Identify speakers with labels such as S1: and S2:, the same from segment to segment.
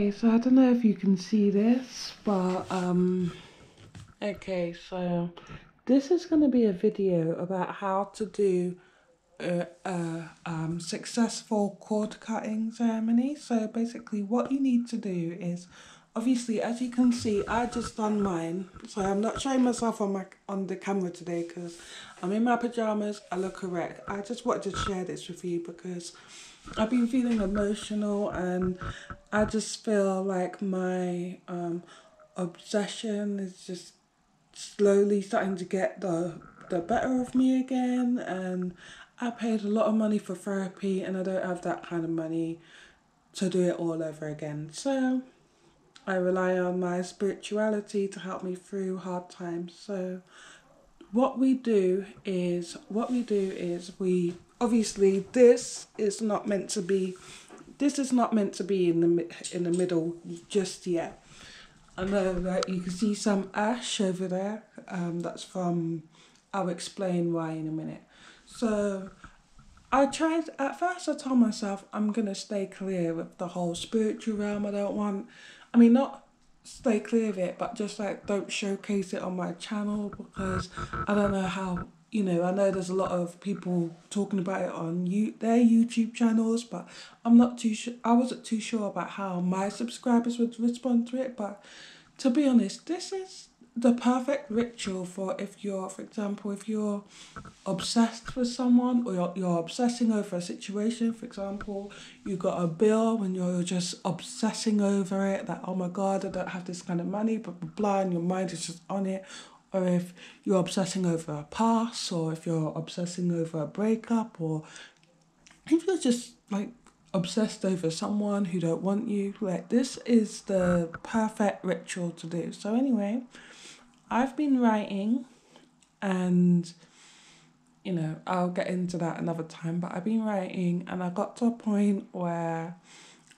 S1: Okay, so I don't know if you can see this, but um okay, so this is going to be a video about how to do a, a um, successful cord cutting ceremony. So basically what you need to do is obviously as you can see I just done mine so I'm not showing myself on my on the camera today because I'm in my pajamas I look correct I just wanted to share this with you because I've been feeling emotional and I just feel like my um, obsession is just slowly starting to get the the better of me again and I paid a lot of money for therapy and I don't have that kind of money to do it all over again. So I rely on my spirituality to help me through hard times. So what we do is what we do is we obviously this is not meant to be this is not meant to be in the in the middle just yet. I know that you can see some ash over there. Um, that's from. I'll explain why in a minute. So I tried at first. I told myself I'm gonna stay clear of the whole spiritual realm. I don't want. I mean, not stay clear of it, but just like don't showcase it on my channel because I don't know how you know, I know there's a lot of people talking about it on you their YouTube channels, but I'm not too sure. I wasn't too sure about how my subscribers would respond to it. But to be honest, this is the perfect ritual for if you're, for example, if you're obsessed with someone or you're, you're obsessing over a situation. For example, you got a bill and you're just obsessing over it. That oh my god, I don't have this kind of money, but blah, blah, and your mind is just on it or if you're obsessing over a past, or if you're obsessing over a breakup, or if you're just like obsessed over someone who don't want you, like this is the perfect ritual to do. So anyway, I've been writing and you know, I'll get into that another time, but I've been writing and I got to a point where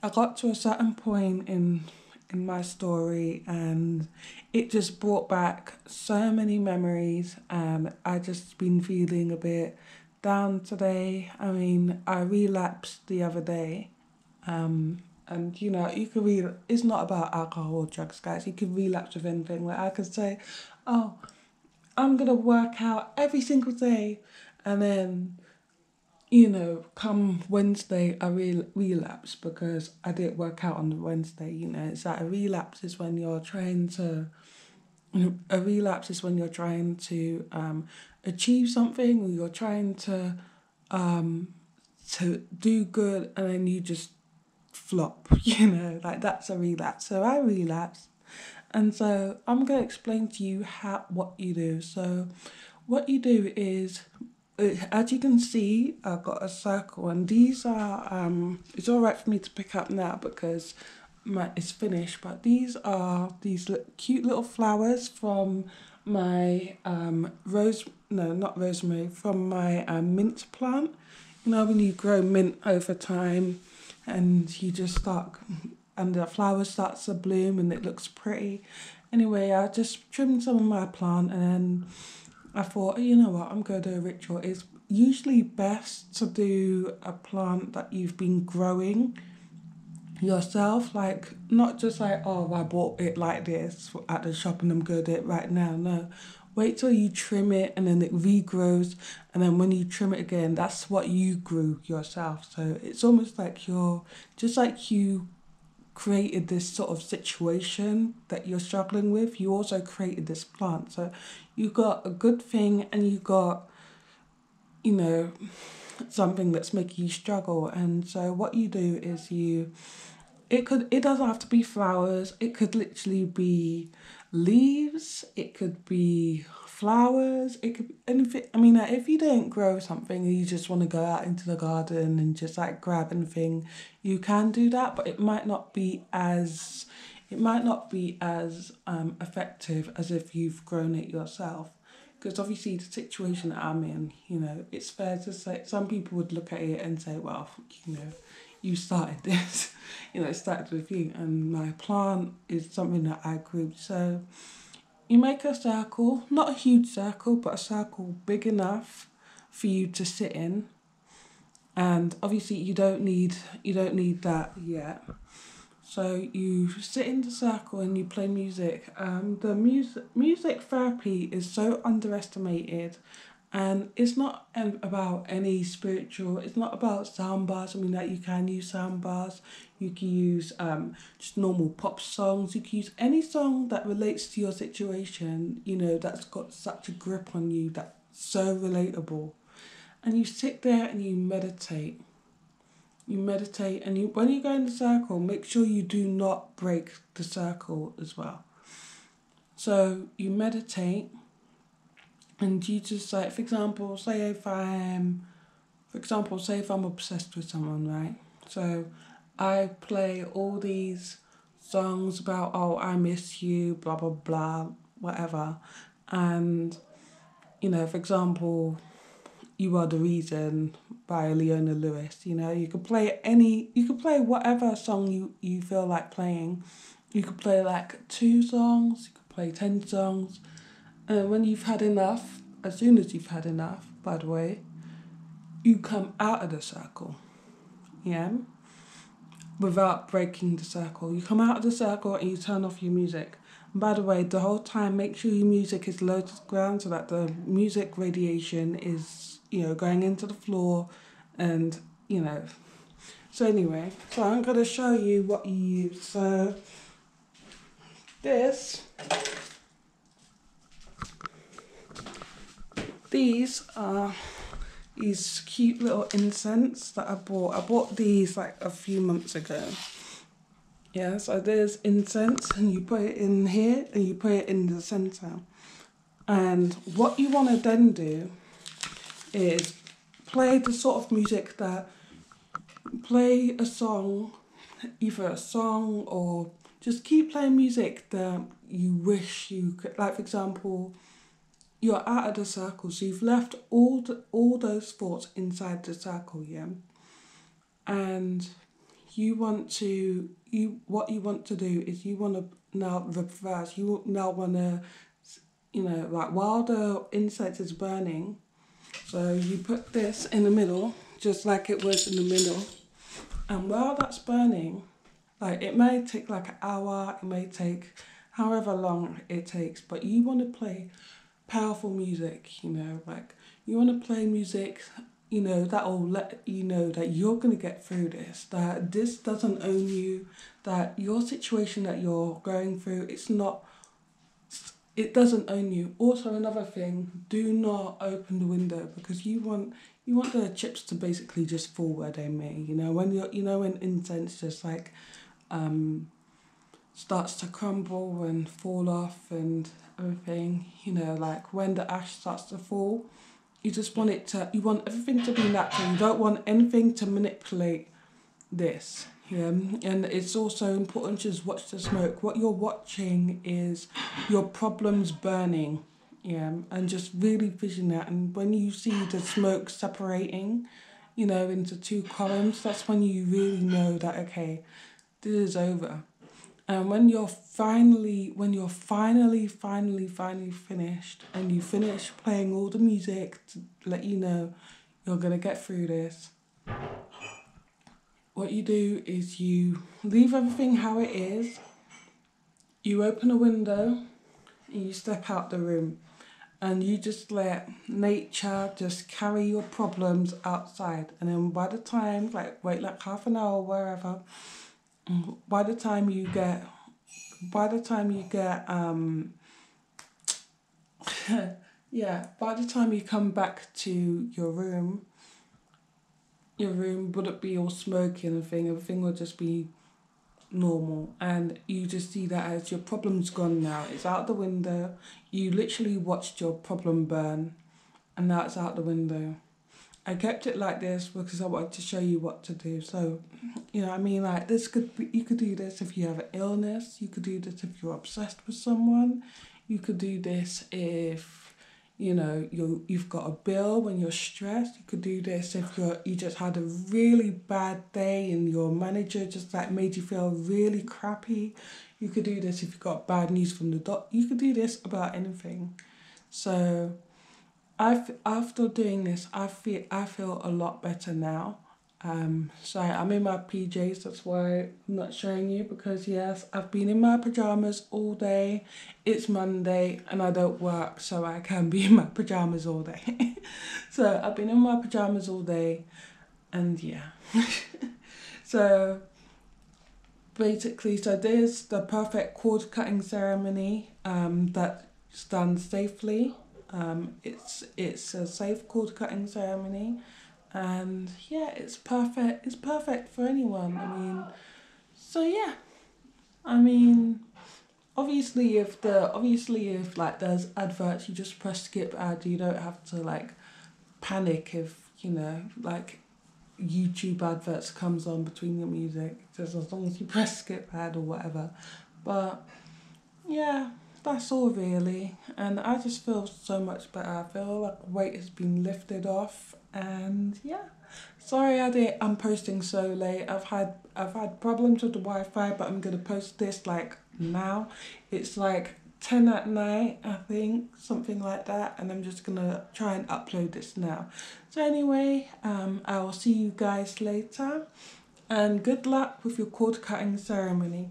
S1: I got to a certain point in in my story and it just brought back so many memories and I just been feeling a bit down today. I mean, I relapsed the other day. Um, and you know, you could read it's not about alcohol or drugs, guys. You could relapse with anything. Like I could say, Oh, I'm gonna work out every single day and then you know, come Wednesday, I re- relapse because I didn't work out on the Wednesday. You know, it's like a relapse is when you're trying to, a relapse is when you're trying to um, achieve something or you're trying to, um, to do good and then you just flop. You know, like that's a relapse. So I relapse, and so I'm gonna explain to you how what you do. So, what you do is as you can see, I've got a circle, and these are, um, it's all right for me to pick up now because my it's finished, but these are these cute little flowers from my um, rose, no, not rosemary, from my um, mint plant. You know, when you grow mint over time and you just start, and the flower starts to bloom and it looks pretty. Anyway, I just trimmed some of my plant and then I thought, you know what, I'm going to do a ritual. It's usually best to do a plant that you've been growing yourself. Like, not just like, oh, I bought it like this at the shop and I'm to do it right now. No. Wait till you trim it and then it regrows. And then when you trim it again, that's what you grew yourself. So it's almost like you're, just like you created this sort of situation that you're struggling with, you also created this plant. So you got a good thing and you got, you know, something that's making you struggle. And so what you do is you it could it doesn't have to be flowers, it could literally be leaves, it could be flowers, it could anything. I mean, if you don't grow something, you just want to go out into the garden and just like grab anything, you can do that, but it might not be as it might not be as um, effective as if you've grown it yourself. Because obviously, the situation that I'm in, you know, it's fair to say some people would look at it and say, well, you know, you started this, you know, it started with you, and my plant is something that I grew. So, you make a circle, not a huge circle, but a circle big enough for you to sit in. And obviously you don't need you don't need that yet. So you sit in the circle and you play music. Um, the music music therapy is so underestimated, and it's not about any spiritual. It's not about sound bars. I mean, that you can use sound bars. You can use um, just normal pop songs. You can use any song that relates to your situation. You know that's got such a grip on you that's so relatable, and you sit there and you meditate you meditate and you when you go in the circle make sure you do not break the circle as well so you meditate and you just like for example say if i'm for example say if i'm obsessed with someone right so i play all these songs about oh i miss you blah blah blah whatever and you know for example you Are the Reason by Leona Lewis. You know, you could play any, you could play whatever song you, you feel like playing. You could play like two songs, you could play 10 songs. And when you've had enough, as soon as you've had enough, by the way, you come out of the circle. Yeah? Without breaking the circle. You come out of the circle and you turn off your music. And by the way, the whole time, make sure your music is low to the ground so that the music radiation is you know, going into the floor and, you know. So anyway, so I'm going to show you what you use. So this, these are these cute little incense that I bought. I bought these like a few months ago. Yeah, so there's incense and you put it in here and you put it in the center. And what you want to then do is play the sort of music that play a song, either a song or just keep playing music that you wish you could. Like for example, you're out of the circle, so you've left all the, all those thoughts inside the circle, yeah, and you want to you what you want to do is you want to now reverse. You now want to, you know, like while the incense is burning, so you put this in the middle, just like it was in the middle. And while that's burning, like it may take like an hour, it may take however long it takes, but you want to play powerful music, you know, like you want to play music, you know, that will let you know that you're going to get through this, that this doesn't own you, that your situation that you're going through, it's not it doesn't own you. Also, another thing: do not open the window because you want you want the chips to basically just fall where they may. You know when you're, you know when incense just like um, starts to crumble and fall off and everything. You know, like when the ash starts to fall, you just want it to. You want everything to be natural. You don't want anything to manipulate this. Yeah, and it's also important to just watch the smoke. What you're watching is your problems burning. Yeah, and just really vision that. And when you see the smoke separating, you know, into two columns, that's when you really know that okay, this is over. And when you're finally, when you're finally, finally, finally finished, and you finish playing all the music to let you know you're gonna get through this what you do is you leave everything how it is, you open a window, and you step out the room, and you just let nature just carry your problems outside. And then by the time, like, wait like half an hour, wherever, by the time you get, by the time you get, um, yeah, by the time you come back to your room, your room wouldn't be all smoky and everything. Everything would just be normal. And you just see that as your problem's gone now. It's out the window. You literally watched your problem burn and now it's out the window. I kept it like this because I wanted to show you what to do. So, you know, I mean, like this could be, you could do this if you have an illness. You could do this if you're obsessed with someone. You could do this if you know you you've got a bill when you're stressed you could do this if you're you just had a really bad day and your manager just like made you feel really crappy you could do this if you got bad news from the doc you could do this about anything so i after doing this i feel i feel a lot better now Um, so I'm in my PJs, that's why I'm not showing you because yes, I've been in my pajamas all day. It's Monday and I don't work, so I can be in my pajamas all day. so I've been in my pajamas all day and yeah. so basically, so there's the perfect cord cutting ceremony um, that's done safely. Um, it's it's a safe cord cutting ceremony. And yeah it's perfect it's perfect for anyone i mean so yeah. I mean obviously if the obviously if like there's adverts you just press skip ad you don't have to like panic if you know like youtube adverts comes on between your music just as long as you press skip ad or whatever. But yeah that's all really. And i just feel so much better. I feel like weight has been lifted off. And yeah. Sorry i did i'm posting so late. I've had i've had problems with the wi-fi but i'm gonna post this like now. It's like 10 at night i think something like that. And i'm just gonna try and upload this now. So anyway um i will see you guys later. And good luck with your cord cutting ceremony